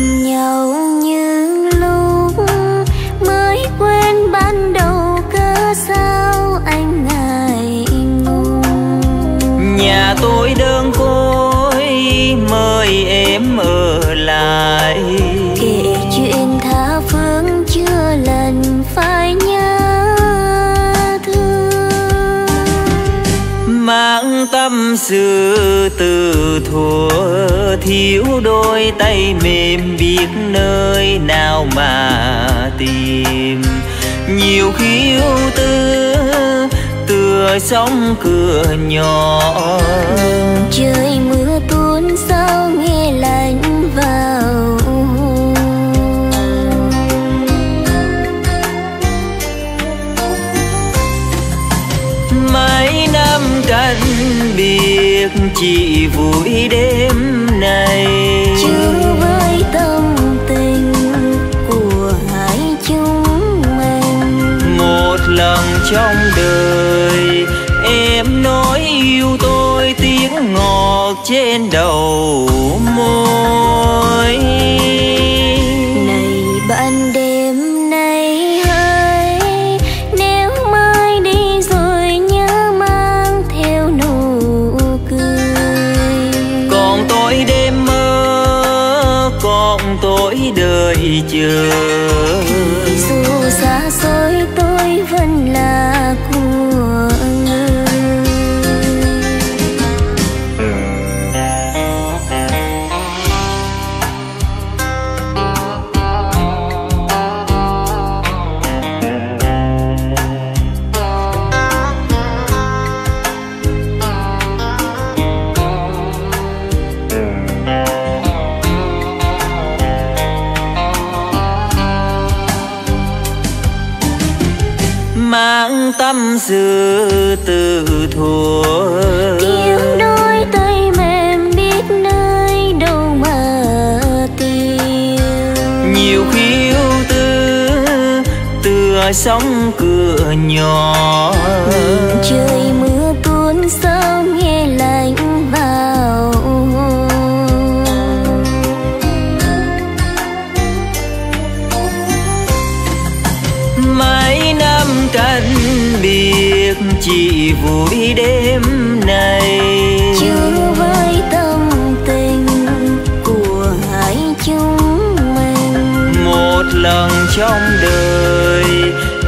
nhau như lúc mới quên ban đầu cớ sao anh ngại ngùng. Nhà tôi đơn côi mời em ở lại. Kể chuyện tha phương chưa lần phải nhớ thương. Mang tâm sự từ thuở thiếu đôi tay mềm biết nơi nào mà tìm. Nhiều khi ưu tư tựa sóng cửa nhỏ. Trời mưa tuôn sao nghe lạnh vào. Mấy năm canh biệt chỉ vui đêm này chưa với tâm tình của hai chúng mình. Một lần trong đời em nói yêu tôi tiếng ngọt trên đầu môi đợi chưa. Mang tâm sự từ thuở. Kiếm đôi tay mềm biết nơi đâu mà tìm nhiều khi ưu tư tựa sóng cửa nhỏ chỉ vui đêm này. Chưa với tâm tình của hai chúng mình. Một lần trong đời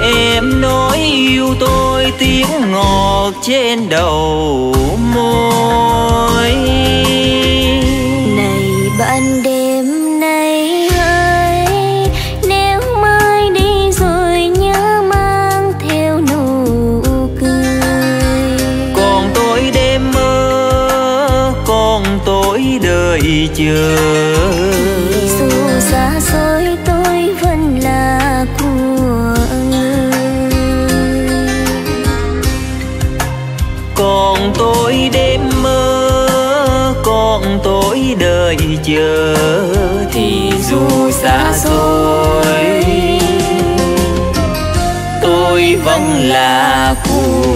em nói yêu tôi tiếng ngọt trên đầu môi tôi đợi chờ dù xa xôi tôi vẫn là của người. Còn tôi đêm mơ còn tôi đợi chờ. Thì dù xa xôi tôi vẫn là của